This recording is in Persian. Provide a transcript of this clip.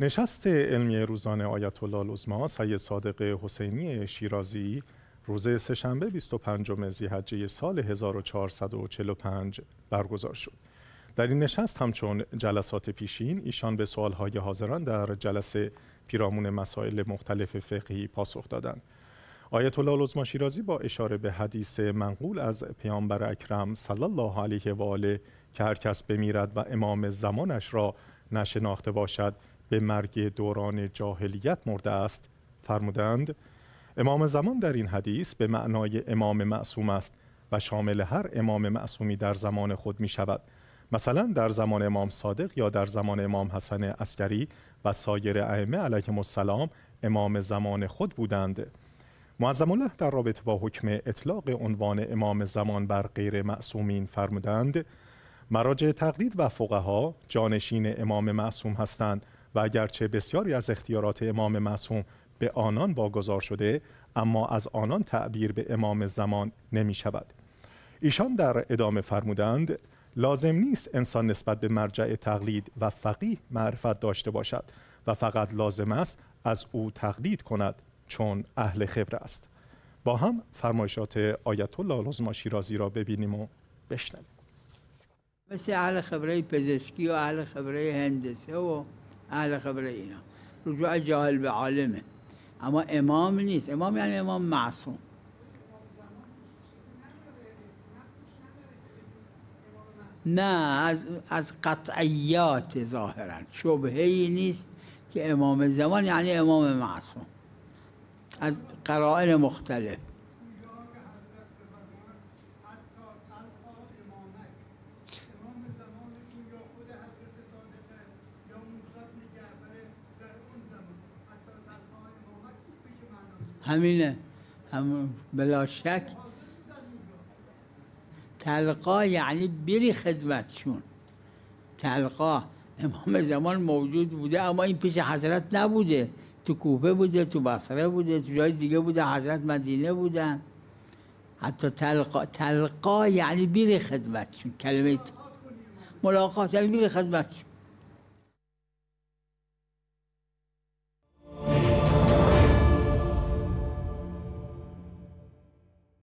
نشست علمی روزانه آیت الله العظما سید صادق حسینی شیرازی روز سهشنبه 25 ذی‌حجه سال 1445 برگزار شد. در این نشست همچون جلسات پیشین ایشان به سوالهای حاضران در جلسه پیرامون مسائل مختلف فقهی پاسخ دادند. آیت الله العظما شیرازی با اشاره به حدیث منقول از پیامبر اکرم صلی الله علیه و آله که هر کس بمیرد و امام زمانش را نشناخته باشد به مرگ دوران جاهلیت مرده است. فرمودند امام زمان در این حدیث به معنای امام معصوم است و شامل هر امام معصومی در زمان خود می شود مثلا در زمان امام صادق یا در زمان امام حسن عسکری و سایر ائمه علیهم السلام امام زمان خود بودند. معظم الله در رابطه با حکم اطلاق عنوان امام زمان بر غیر معصومین فرمودند مراجع تقلید و فقها جانشین امام معصوم هستند و اگرچه بسیاری از اختیارات امام معصوم به آنان واگذار شده اما از آنان تعبیر به امام زمان نمی شود. ایشان در ادامه فرمودند لازم نیست انسان نسبت به مرجع تقلید و فقیه معرفت داشته باشد و فقط لازم است از او تقلید کند چون اهل خبره است. با هم فرمایشات آیت الله العظما شیرازی را ببینیم و بشنویم. مثل اهل خبره پزشکی و اهل خبره هندسه و اهل خبره اینا. رجوع جاهل به عالمه. اما امام نیست. امام یعنی امام معصوم. نه از, از قطعیات ظاهرا. شبهه ای نیست که امام زمان یعنی امام معصوم. از قرائن مختلف. همینه. هم بلا شک. تلقا یعنی بری خدمتشون. تلقا. امام زمان موجود بوده اما این پیش حضرت نبوده. تو کوفه بوده تو بصره بوده تو جای دیگه بوده حضرت مدینه بودن حتی تلقا تلقا یعنی بری خدمتشون. کلمه ملاقات یعنی بری خدمتشون.